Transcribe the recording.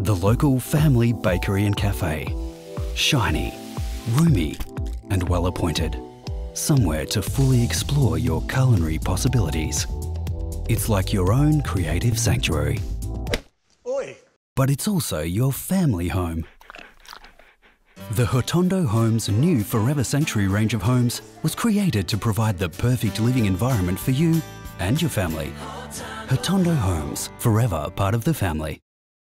The local family bakery and cafe. Shiny, roomy, and well appointed. Somewhere to fully explore your culinary possibilities. It's like your own creative sanctuary. Oi! But it's also your family home. The Hotondo Homes new Forever Sanctuary range of homes was created to provide the perfect living environment for you and your family. Hotondo Homes, forever part of the family.